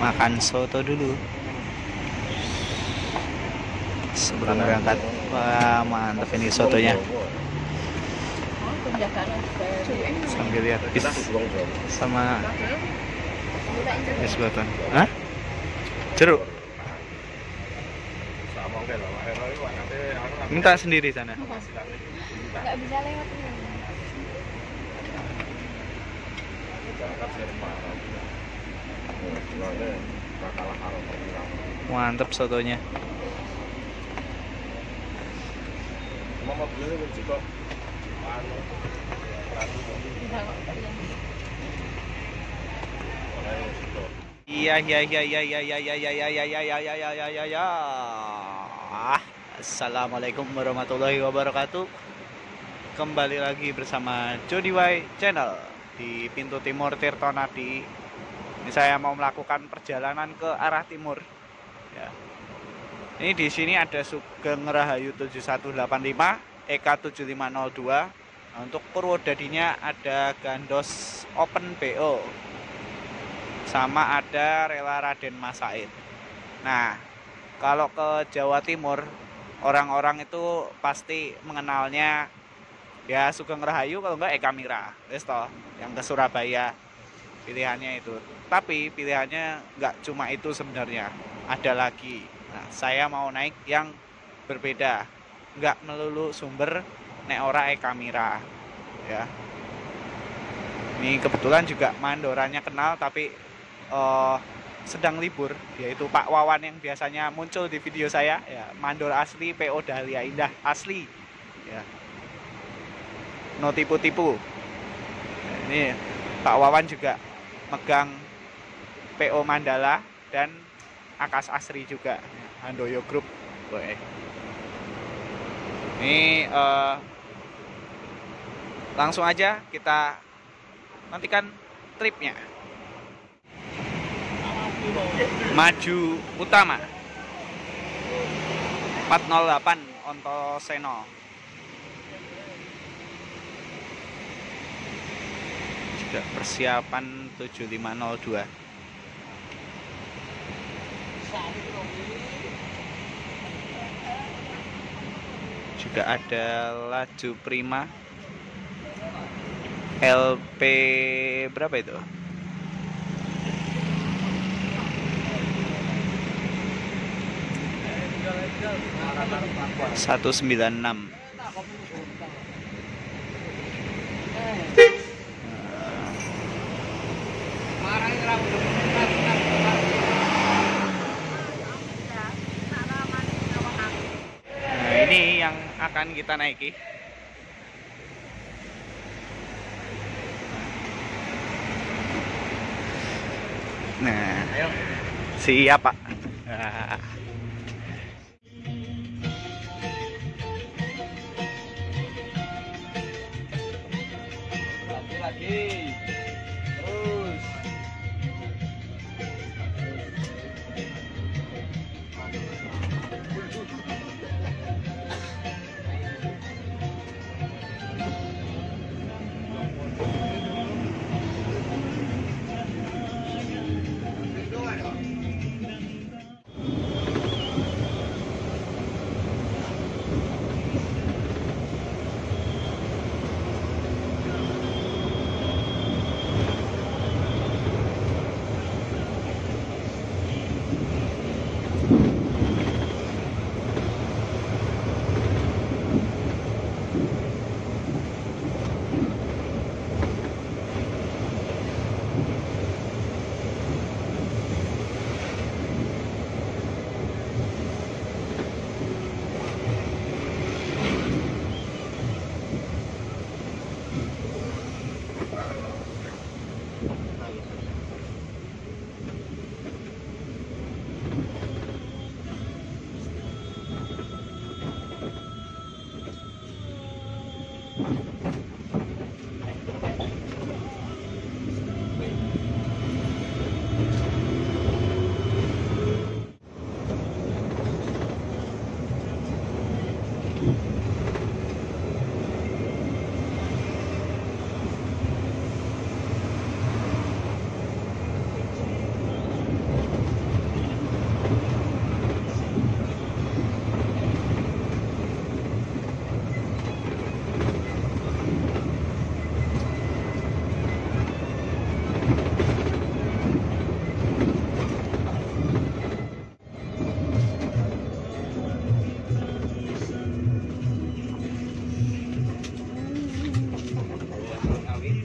makan soto dulu. Sebelum berangkat. Wah mantap ini sotonya. Sambil lihat bis sama bis baton Hah? jeruk? Minta sendiri sana. nggak bisa lewat mantap sotonya Iya iya iya iya iya iya iya iya iya iya iya iya iya iya iya iya Assalamualaikum warahmatullahi wabarakatuh Kembali lagi bersama Jody Y Channel Di pintu timur Tirtonadi Ini saya mau melakukan perjalanan ke arah timur. Ya. Ini di sini ada Sugeng Rahayu 7185 EK 7502 Nah, Untuk Purwodadinya ada Gandos Open BO sama ada rela Raden Masaid. Nah, kalau ke Jawa Timur, orang-orang itu pasti mengenalnya ya Sugeng Rahayu kalau enggak Eka Mira, yang ke Surabaya pilihannya itu. Tapi pilihannya enggak cuma itu sebenarnya, ada lagi. Nah, saya mau naik yang berbeda, enggak melulu sumber nek ora Eka Mira, ya. Ini kebetulan juga mandoranya kenal tapi eh, sedang libur yaitu Pak Wawan yang biasanya muncul di video saya ya mandor asli PO Dahlia Indah asli ya no tipu-tipu Nah, ini Pak Wawan juga megang PO Mandala dan Akas Asri juga. Handoyo Group. Woy. ini eh, langsung aja kita nantikan tripnya. Maju utama. 408 Ontoseno juga persiapan 7502 juga ada laju prima. LP berapa itu? satu sembilan enam Nah, ini yang akan kita naiki. Nah, siap Pak. Ah.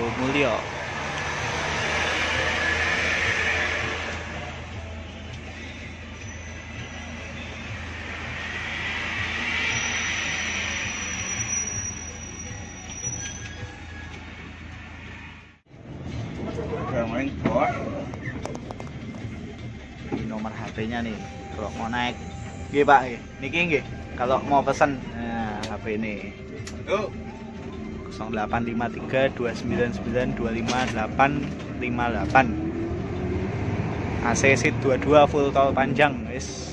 Mulyo main ini nomor HP-nya nih kalau mau naik Nggih Pak, niki nggih. Kalau mau pesan nah, HP ini. Yuk. 0853 299 25858 AC seat 22 full tol panjang wis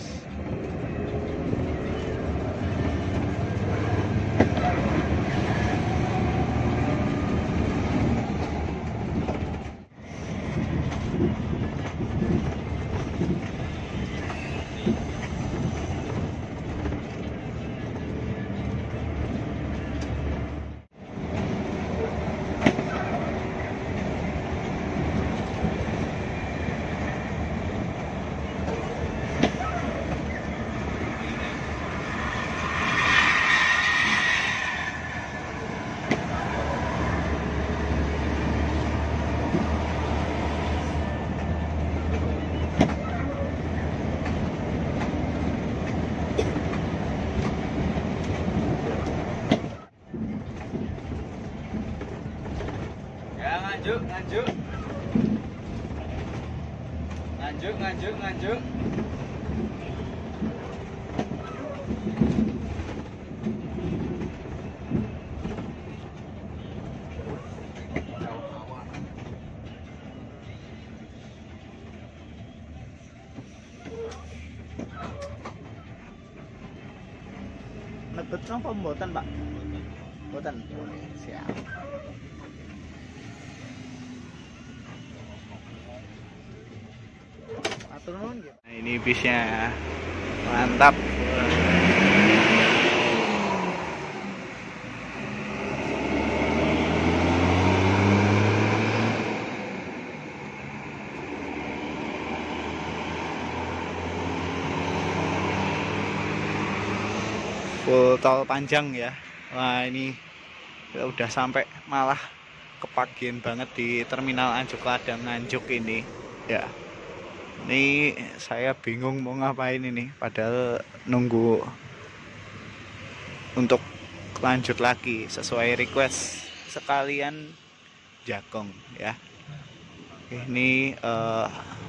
Ya nganjuk, nganjuk. Nganjuk, nganjuk, nganjuk. Nebet napa mboten, Pak? Mboten. Siap. Atur nggih. Nah, ini bisnya mantap. Full tol panjang ya. Wah ini ya udah sampai malah kepagian banget di terminal Anjuk Ladang Nganjuk ini. Ya ini saya bingung mau ngapain ini padahal nunggu untuk lanjut lagi sesuai request sekalian jakong ya. Ini eh,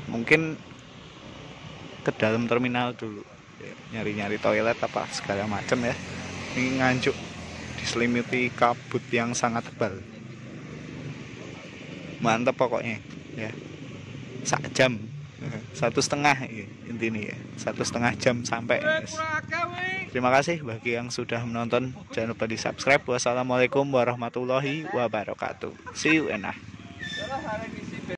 mungkin ke dalam terminal dulu Ya, nyari-nyari toilet apa segala macam ya. Ini nganjuk diselimuti kabut yang sangat tebal. Mantap pokoknya ya. Sak jam satu setengah ya, intinya ya satu setengah jam sampai terima kasih bagi yang sudah menonton. Jangan lupa di subscribe wassalamualaikum warahmatullahi wabarakatuh. See you ah.